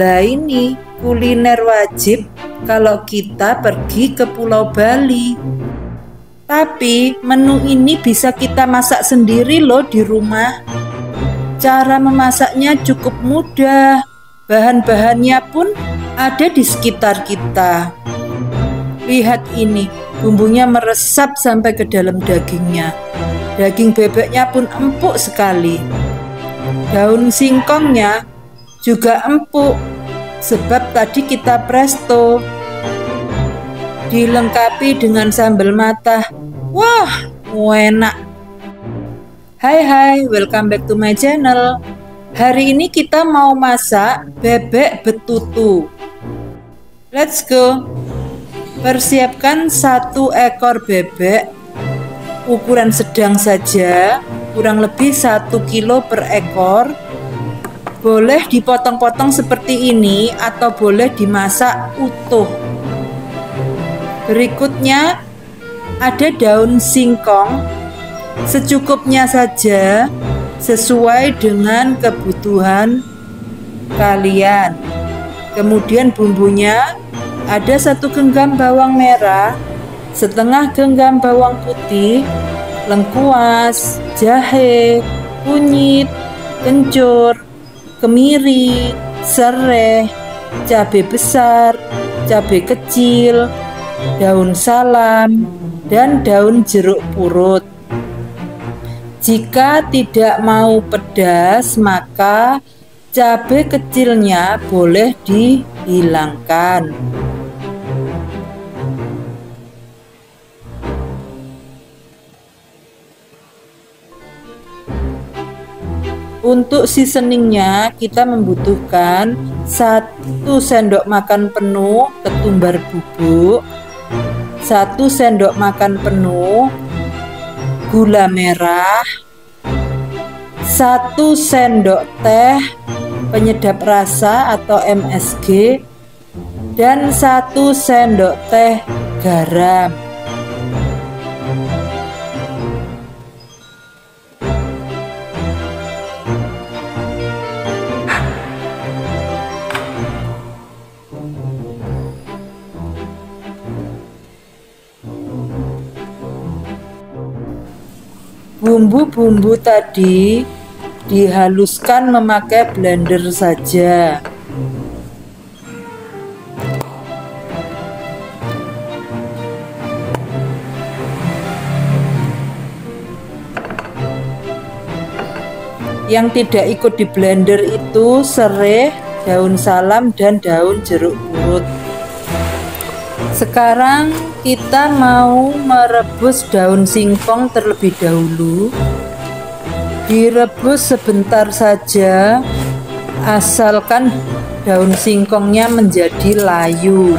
Lah ini kuliner wajib kalau kita pergi ke Pulau Bali. Tapi menu ini bisa kita masak sendiri loh di rumah. Cara memasaknya cukup mudah. Bahan-bahannya pun ada di sekitar kita. Lihat ini, bumbunya meresap sampai ke dalam dagingnya. Daging bebeknya pun empuk sekali. Daun singkongnya juga empuk. Sebab tadi kita presto. Dilengkapi dengan sambal mata. Wah enak. Hai hai welcome back to my channel. Hari ini kita mau masak bebek betutu. Let's go. Persiapkan satu ekor bebek. Ukuran sedang saja kurang lebih satu kilo per ekor boleh dipotong-potong seperti ini atau boleh dimasak utuh. Berikutnya ada daun singkong secukupnya saja sesuai dengan kebutuhan kalian. Kemudian bumbunya ada satu genggam bawang merah, setengah genggam bawang putih, lengkuas, jahe, kunyit, kencur, kemiri, serai, cabai besar, cabai kecil, daun salam, dan daun jeruk purut. Jika tidak mau pedas, maka cabai kecilnya boleh dihilangkan. Untuk seasoningnya kita membutuhkan satu sendok makan penuh ketumbar bubuk, satu sendok makan penuh gula merah, satu sendok teh penyedap rasa atau MSG, dan satu sendok teh garam. Bumbu-bumbu tadi dihaluskan memakai blender saja. Yang tidak ikut di blender itu serai, daun salam, dan daun jeruk purut. Sekarang kita mau merebus daun singkong terlebih dahulu. Direbus sebentar saja, asalkan daun singkongnya menjadi layu.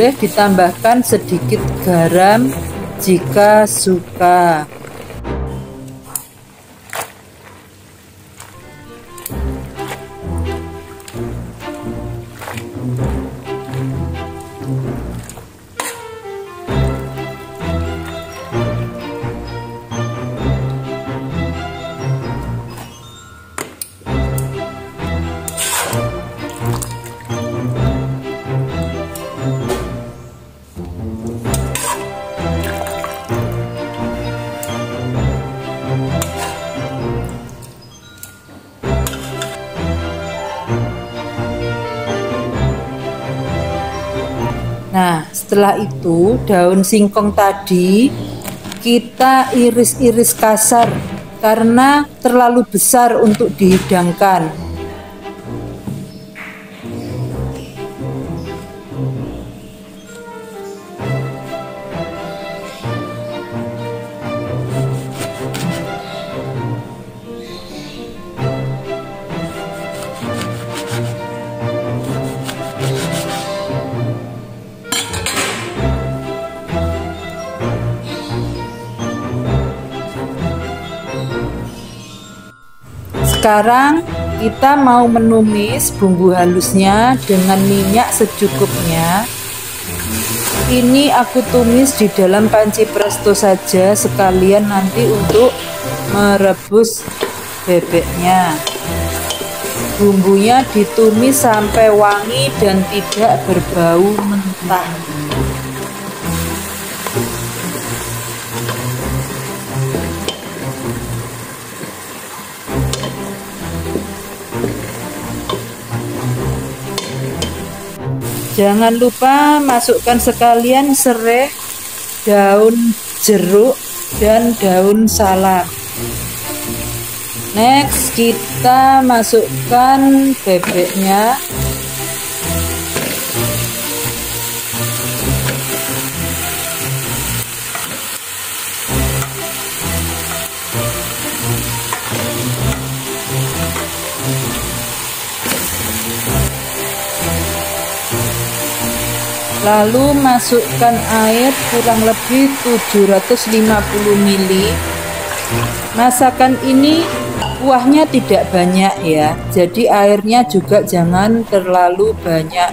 Boleh ditambahkan sedikit garam jika suka Nah, setelah itu daun singkong tadi kita iris-iris kasar karena terlalu besar untuk dihidangkan. Sekarang kita mau menumis bumbu halusnya dengan minyak secukupnya. Ini aku tumis di dalam panci presto saja sekalian nanti untuk merebus bebeknya. Bumbunya ditumis sampai wangi dan tidak berbau mentah. Jangan lupa masukkan sekalian serai, daun jeruk, dan daun salam. Next kita masukkan bebeknya lalu masukkan air kurang lebih 750 ml masakan ini kuahnya tidak banyak ya jadi airnya juga jangan terlalu banyak.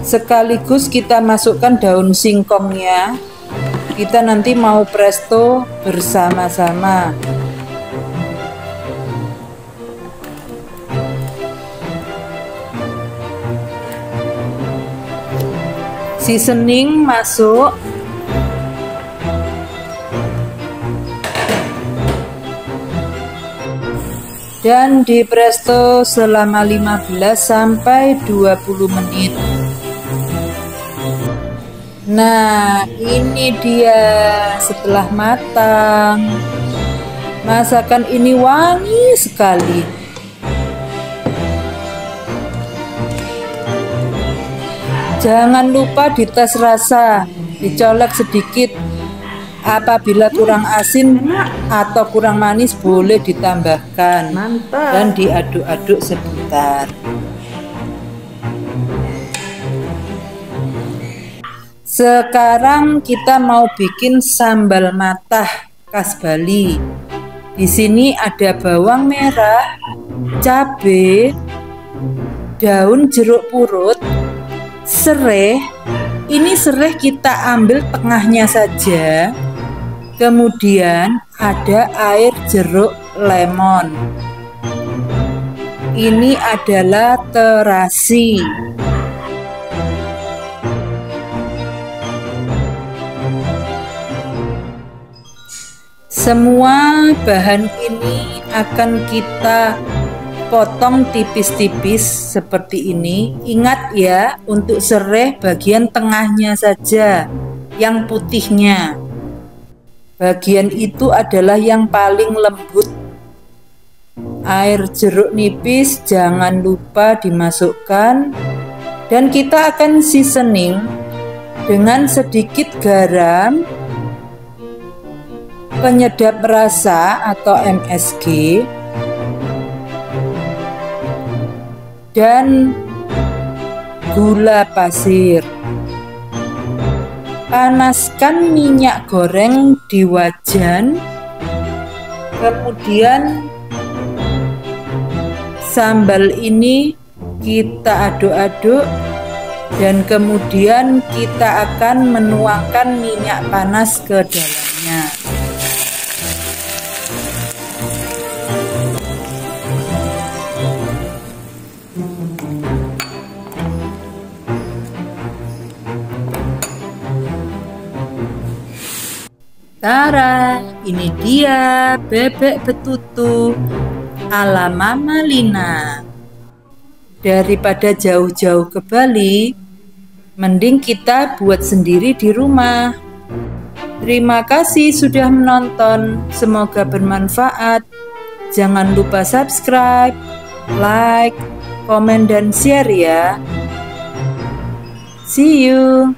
Sekaligus kita masukkan daun singkongnya kita nanti mau presto bersama-sama. Seasoning masuk. Dan di presto selama 15 sampai 20 menit Nah, ini dia setelah matang. Masakan ini wangi sekali. Jangan lupa dites rasa, dicolek sedikit. Apabila kurang asin atau kurang manis boleh ditambahkan dan diaduk-aduk sebentar. Sekarang kita mau bikin sambal matah khas Bali. Di sini ada bawang merah, cabai, daun jeruk purut, serai. Ini serai kita ambil tengahnya saja. Kemudian ada air jeruk lemon. Ini adalah terasi. Semua bahan ini akan kita potong tipis-tipis seperti ini. Ingat ya, untuk serai bagian tengahnya saja, yang putihnya. Bagian itu adalah yang paling lembut. Air jeruk nipis jangan lupa dimasukkan dan kita akan seasoning dengan sedikit garam penyedap rasa atau MSG dan gula pasir. Panaskan minyak goreng di wajan, kemudian sambal ini kita aduk-aduk dan kemudian kita akan menuangkan minyak panas ke dalamnya. Tara, ini dia bebek betutu ala Mama Lina. Daripada jauh-jauh ke Bali, mending kita buat sendiri di rumah. Terima kasih sudah menonton, semoga bermanfaat. Jangan lupa subscribe, like, komen, dan share ya. See you.